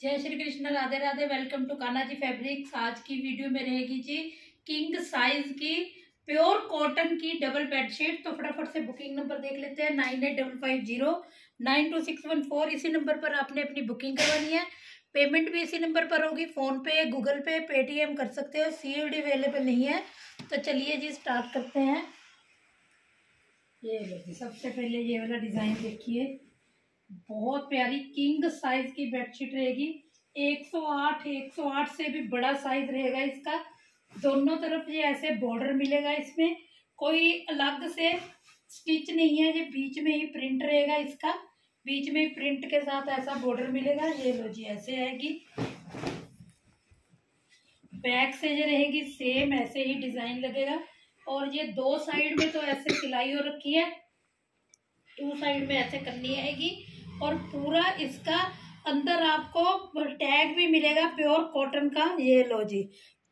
जय Shri Krishna, Radhe Radhe welcome to Kana ji fabrics आज की वीडियो में रहेगी जी किंग साइज़ की प्योर कॉटन की डबल बेडशीट तो फटाफट से बुकिंग नंबर देख लेते हैं nine eight double five zero nine two six one four इसी नंबर पर आपने अपनी बुकिंग करवानी है। पेमेंट भी इसी नंबर पर होगी। फ़ोन पे गूगल पे पेटीएम कर सकते हो। COD अवेलेबल नहीं है। तो चलिए जी स्टार्ट करते हैं। ये सबसे पहले ये वाला डिज़ाइन देखिए। बहुत प्यारी किंग साइज़ की बेडशीट रहेगी। 108 108 से भी बड़ा साइज़ रहेगा इसका। दोनों तरफ़ ये ऐसे बॉर्डर मिलेगा इसमें। कोई अलग से स्टिच नहीं है, ये बीच में ही प्रिंट रहेगा इसका। बीच में प्रिंट के साथ ऐसा बॉर्डर मिलेगा। ये लो जी, ऐसे आएगी। बैक से ये रहेगी, सेम ऐसे ही डिज़ाइन लगेगा। और ये दो साइड में तो ऐसे सिलाई हो रखी है। टू साइड में ऐसे करनी आएगी। और पूरा इसका अंदर आपको टैग भी मिलेगा प्योर कॉटन का, ये लो जी।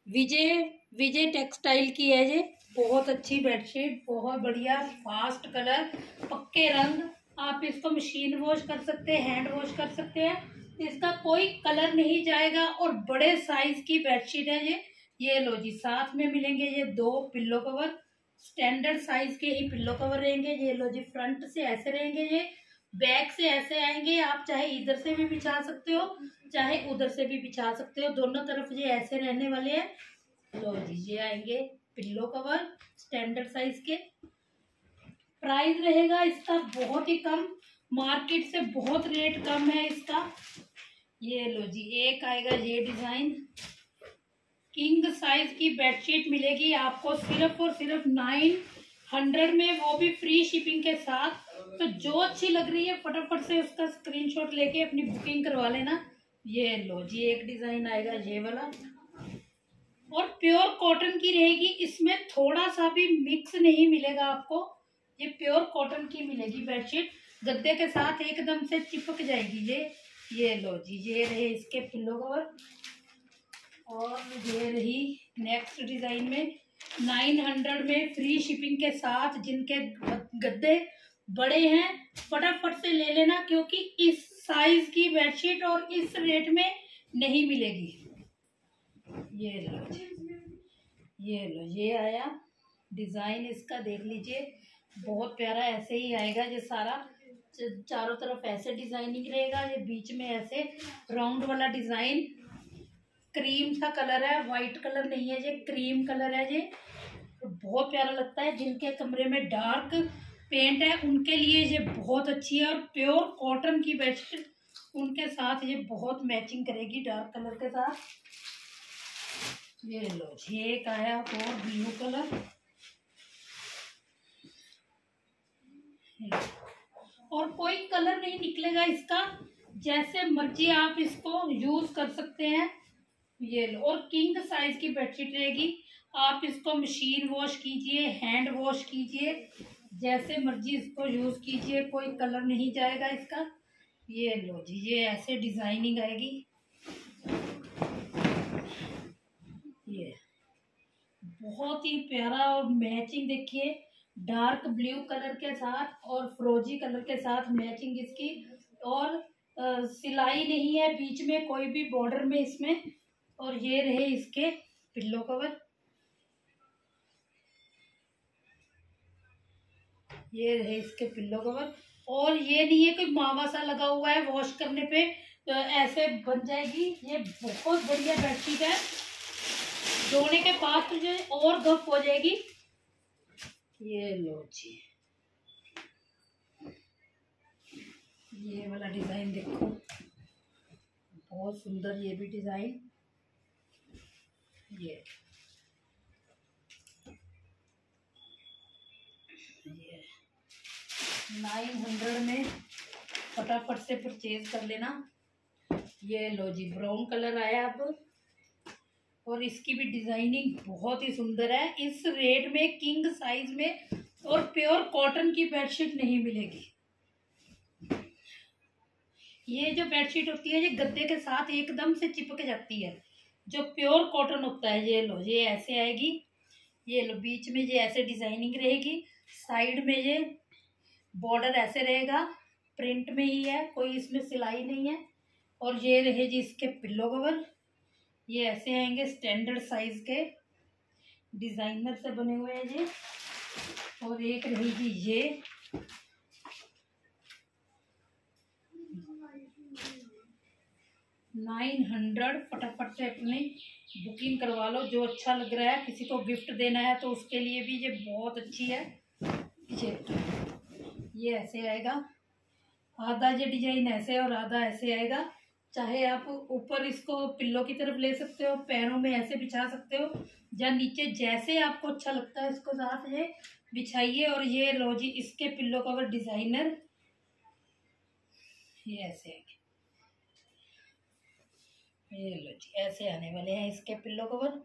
विजय विजय टेक्सटाइल की है ये। बहुत अच्छी बेडशीट, बहुत बढ़िया, फास्ट कलर, पक्के रंग। आप इसको मशीन वॉश कर सकते हैं, हैंड वॉश कर सकते हैं। इसका कोई कलर नहीं जाएगा और बड़े साइज़ की बेडशीट है ये। ये लो जी, साथ में मिलेंगे ये दो पिल्लो कवर। स्टैंडर्ड साइज़ के ही पिल्लो कवर रहेंगे। ये लो जी, फ्रंट से ऐसे रहेंगे ये। बैक से ऐसे आएँगे, आप चाहे इधर से भी बिछा सकते हो, चाहे उधर से भी बिछा सकते हो, दोनों तरफ़ ये ऐसे रहने वाले हैं। लो जी, ये आएँगे पिल्लो कवर स्टैंडर्ड साइज़ के। प्राइस रहेगा इसका बहुत ही कम मार्केट से बहुत रेट कम है इसका। ये लो जी, एक आएगा ये डिज़ाइन किंग साइज़ की बेडशीट मिलेगी आपको सिर्फ़ और सिर्फ़ नाइन हंड्रेड में वो भी फ्री शिपिंग के साथ। तो जो अच्छी लग रही है, फटाफट से उसका स्क्रीनशॉट लेके अपनी बुकिंग करवा लेना। ये लो जी, एक डिज़ाइन आएगा ये वाला। और प्योर कॉटन की रहेगी। इसमें थोड़ा सा भी मिक्स नहीं मिलेगा आपको। ये प्योर कॉटन की मिलेगी बेडशीट गद्दे के साथ एकदम से चिपक जाएगी ये। ये लो जी, ये रहे इसके पिल्लो कवर और ये रही नेक्स्ट डिज़ाइन में। नाइन हंड्रेड में फ्री शिपिंग के साथ जिनके गद्दे बड़े हैं, फटाफट से ले लेना क्योंकि इस साइज़ की बेडशीट और इस रेट में नहीं मिलेगी। ये लो ये लो, ये आया। डिज़ाइन इसका देख लीजिए। बहुत प्यारा ऐसे ही आएगा ये सारा। चारों तरफ़ ऐसे डिज़ाइनिंग रहेगा, ये बीच में ऐसे राउंड वाला डिज़ाइन क्रीम सा कलर है, वाइट कलर नहीं है ये, क्रीम कलर है ये। बहुत प्यारा लगता है जिनके कमरे में डार्क पेंट है, उनके लिए ये बहुत अच्छी है और प्योर कॉटन की बेडशीट उनके साथ ये बहुत मैचिंग करेगी डार्क कलर के साथ। ये लो, ये एक आया और ब्लू कलर। और कोई कलर नहीं निकलेगा इसका, जैसे मर्ज़ी आप इसको यूज़ कर सकते हैं। ये लो। और किंग साइज़ की बेडशीट रहेगी। आप इसको मशीन वॉश कीजिए हैंड वॉश कीजिए जैसे मर्ज़ी इसको यूज़ कीजिए कोई कलर नहीं जाएगा इसका। ये लो जी ये ऐसे डिज़ाइनिंग आएगी। ये। बहुत ही प्यारा और मैचिंग देखिए डार्क ब्लू कलर के साथ और फ्रोजी कलर के साथ मैचिंग इसकी। और आ, सिलाई नहीं है बीच में कोई भी बॉर्डर में इसमें और ये रहे इसके पिल्लो कवर ये रहे इसके पिल्लो कवर और ये नहीं है कोई मावा सा लगा हुआ है वॉश करने पे तो ऐसे बन जाएगी। ये बहुत बढ़िया बेडशीट है। धोने के बाद तुझे और गप हो जाएगी। ये लो जी। ये वाला डिज़ाइन देखो। बहुत सुंदर ये भी डिज़ाइन ये नाइन हंड्रेड में फटाफट से परचेज कर लेना। ये लो जी ब्राउन कलर आया अब। और इसकी भी डिज़ाइनिंग बहुत ही सुंदर है। इस रेट में किंग साइज़ में और प्योर कॉटन की बेडशीट नहीं मिलेगी। ये जो बेडशीट होती है, ये गद्दे के साथ एकदम से चिपक जाती है। जो प्योर कॉटन होता है, ये लो, ये ऐसे आएगी। ये लो, बीच में ये ऐसे डिज़ाइनिंग रहेगी। साइड में ये बॉर्डर ऐसे रहेगा। प्रिंट में ही है, कोई इसमें सिलाई नहीं है। और ये रहे जी इसके पिल्लो कवर। ये ऐसे आएँगे स्टैंडर्ड साइज़ के। डिज़ाइनर से बने हुए हैं जी और एक रही जी ये। नाइन हंड्रेड फटाफट से अपनी बुकिंग करवा लो, जो अच्छा लग रहा है, किसी को गिफ्ट देना है तो उसके लिए भी ये बहुत अच्छी है। ये ये ऐसे आएगा। आधा ये डिज़ाइन ऐसे और आधा ऐसे आएगा। चाहे आप ऊपर इसको पिल्लो की तरफ़ ले सकते हो, पैरों में ऐसे बिछा सकते हो, या नीचे जैसे आपको अच्छा लगता है, इसको साथ ये बिछाइए और ये लो जी, इसके पिल्लो कवर डिज़ाइनर, ये ऐसे आएँगे। ये लो जी, ऐसे आने वाले हैं इसके पिल्लो कवर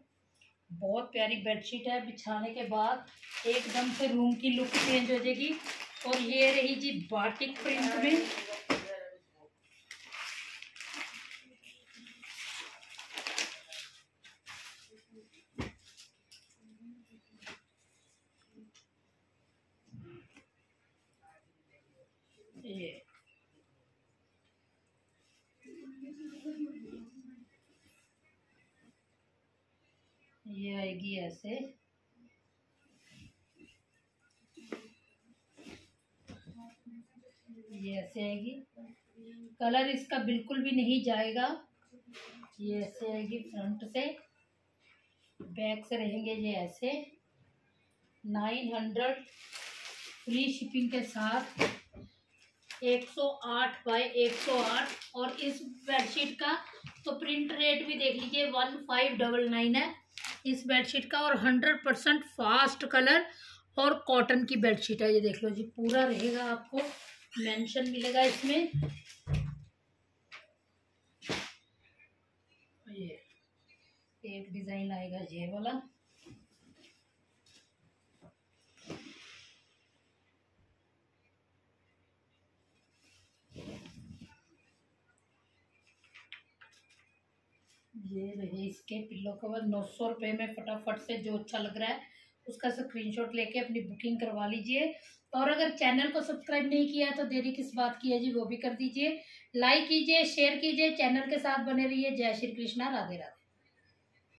बहुत प्यारी बेडशीट है, बिछाने के बाद एकदम से रूम की लुक चेंज हो जाएगी। और ये रही जी बाटिक प्रिंट में ये ये आएगी ऐसे। ये ऐसे आएगी। कलर इसका बिल्कुल भी नहीं जाएगा। ये ऐसे आएगी फ्रंट से। बैक से रहेंगे ये ऐसे। नाइन हंड्रेड फ्री शिपिंग के साथ 108 बाय 108 और इस बेडशीट का तो प्रिंट रेट भी देख लीजिए, वन फाइव डबल नाइन है। इस बेडशीट का और हंड्रेड परसेंट फास्ट कलर और कॉटन की बेडशीट है। ये देख लो जी, पूरा रहेगा आपको। मेंशन मिलेगा इसमें। ये एक डिज़ाइन आएगा, ये वाला। ये रहे इसके पिल्लो कवर नौ सौ रुपये में फटाफट से जो अच्छा लग रहा है, उसका स्क्रीनशॉट लेके अपनी बुकिंग करवा लीजिए। और अगर चैनल को सब्सक्राइब नहीं किया तो देरी किस बात की है जी, वो भी कर दीजिए। लाइक कीजिए शेयर कीजिए चैनल के साथ बने रहिए। जय श्री कृष्णा, राधे राधे।